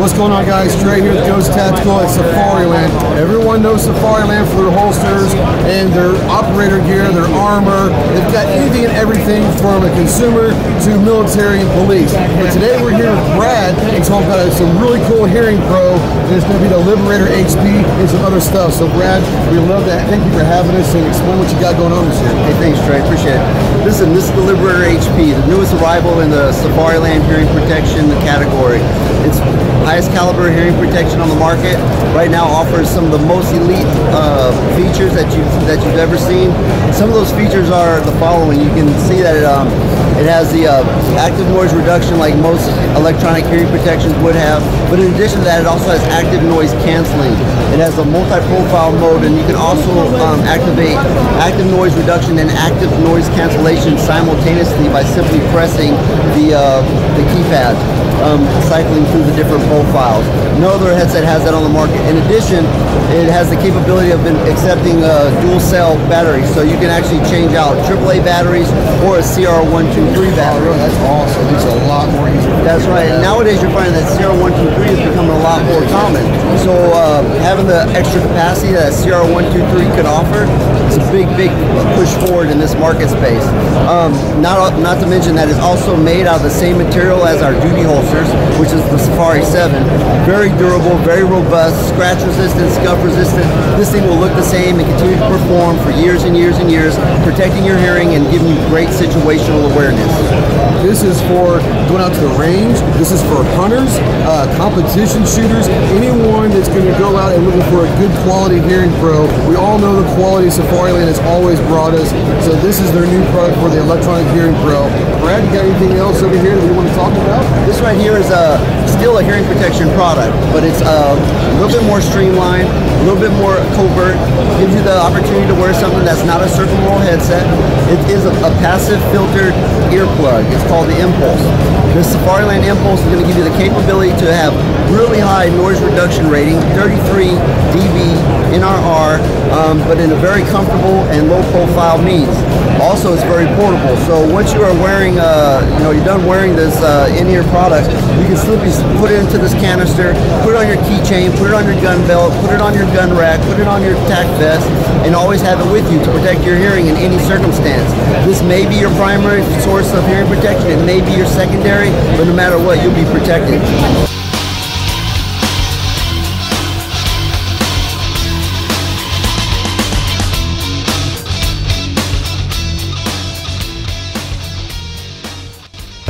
What's going on, guys? Trey here with Ghost Tactical at Safariland. Everyone knows Safariland for their holsters and their operator gear, their armor. They've got anything and everything from a consumer to military and police. But today we're here with Brad and talking about some really cool hearing pro. There's going to be the Liberator HP and some other stuff. So, Brad, we love that. Thank you for having us and explain what you got going on this year. Hey, thanks, Trey. Appreciate it. Listen, this is the Liberator HP, the newest arrival in the Safariland hearing protection category. Caliber hearing protection on the market. Right now offers some of the most elite uh, features that you that you've ever seen. Some of those features are the following. You can see that it, um, it has the uh, active noise reduction like most electronic hearing protections would have. But in addition to that, it also has active noise canceling. It has a multi-profile mode, and you can also um, activate active noise reduction and active noise cancellation simultaneously by simply pressing the uh, the keypad um, cycling through the different profiles. No other headset has that on the market. In addition, it has the capability of accepting uh, dual cell batteries, so you can actually change out AAA batteries or a CR123 battery. Oh, that's awesome. It's a lot more easier. That's right. And nowadays you're finding that CR123 is becoming a lot more common. So uh, having the extra capacity that CR123 can offer is a big, big push forward in this market space. Um, not, not to mention that it's also made out of the same material as our duty holsters, which is the Safari 7. Very durable, very robust, scratch resistant, scuff resistant. This thing will look the same and continue to perform for years and years and years, protecting your hearing and giving you great situational awareness. This is for going out to the range. This is for hunters, uh, competition shooters, anyone that's going to go out and looking for a good quality hearing pro. We all know the quality Safariland has always brought us. So this is their new product for the electronic hearing pro. Brad, you got anything else over here that you want to talk about? This right here is a still a hearing protection product, but it's uh, a little bit more streamlined, a little bit more covert. Gives you the opportunity to wear something that's not a circle roll headset. It is a, a passive filtered earplug. It's called the Impulse. The Safariland Impulse is going to give you the capability to have really high noise reduction rating, 33 dB NRR, um, but in a very comfortable and low profile means. Also, it's very portable. So once you are wearing, uh, you know, you're done wearing this uh, in-ear product, you can simply put it into this canister, put it on your keychain, put it on your gun belt, put it on your gun rack, put it on your tack vest, and always have it with you to protect your hearing in any circumstance. This may be your primary source of hearing protection, it may be your secondary, but no matter what, you'll be protected.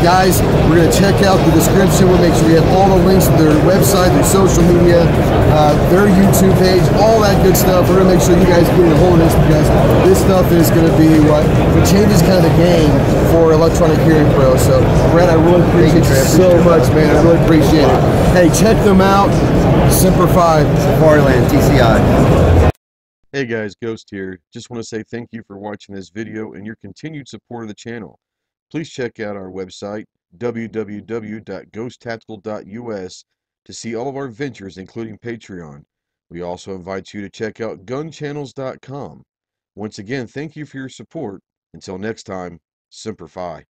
Guys, we're going to check out the description. We'll make sure we have all the links to their website, their social media, uh, their YouTube page, all that good stuff. We're going to make sure you guys get a hold of this because this stuff is going to be what it changes kind of the game for electronic hearing pro. So, Brad, I really appreciate you so much, man. I really appreciate it. Hey, check them out. Semper Fi. Safariland, TCI. Hey guys, Ghost here. Just want to say thank you for watching this video and your continued support of the channel. Please check out our website, www.ghosttactical.us, to see all of our ventures, including Patreon. We also invite you to check out gunchannels.com. Once again, thank you for your support. Until next time, Semper Fi.